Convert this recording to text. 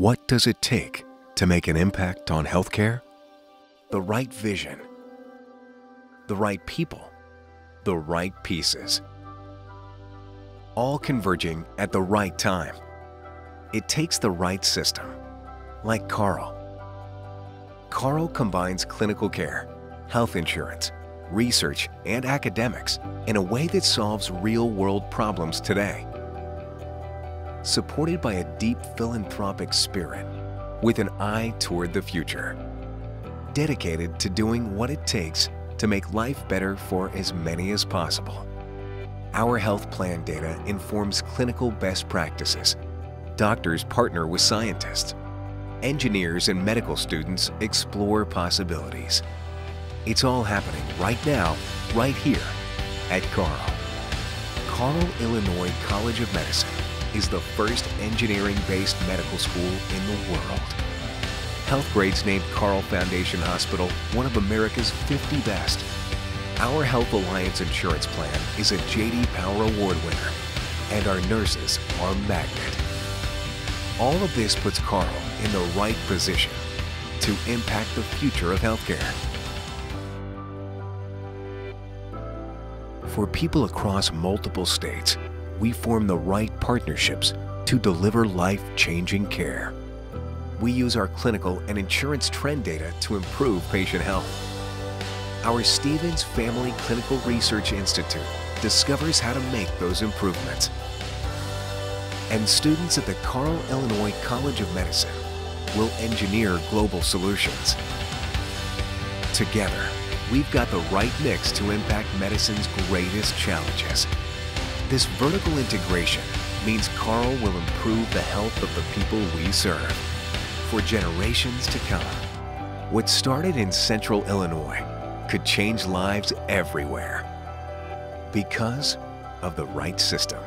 What does it take to make an impact on healthcare? The right vision, the right people, the right pieces. All converging at the right time. It takes the right system, like Carle. Carle combines clinical care, health insurance, research, and academics in a way that solves real-world problems today. Supported by a deep philanthropic spirit with an eye toward the future. Dedicated to doing what it takes to make life better for as many as possible. Our health plan data informs clinical best practices. Doctors partner with scientists. Engineers and medical students explore possibilities. It's all happening right now, right here at Carle. Carle Illinois College of Medicine is the first engineering-based medical school in the world. Healthgrades named Carle Foundation Hospital one of America's 50 best. Our Health Alliance insurance plan is a J.D. Power Award winner, and our nurses are magnet. All of this puts Carle in the right position to impact the future of healthcare. For people across multiple states, we form the right partnerships to deliver life-changing care. We use our clinical and insurance trend data to improve patient health. Our Stevens Family Clinical Research Institute discovers how to make those improvements. And students at the Carle Illinois College of Medicine will engineer global solutions. Together, we've got the right mix to impact medicine's greatest challenges. This vertical integration means Carle will improve the health of the people we serve for generations to come. What started in central Illinois could change lives everywhere because of the right system.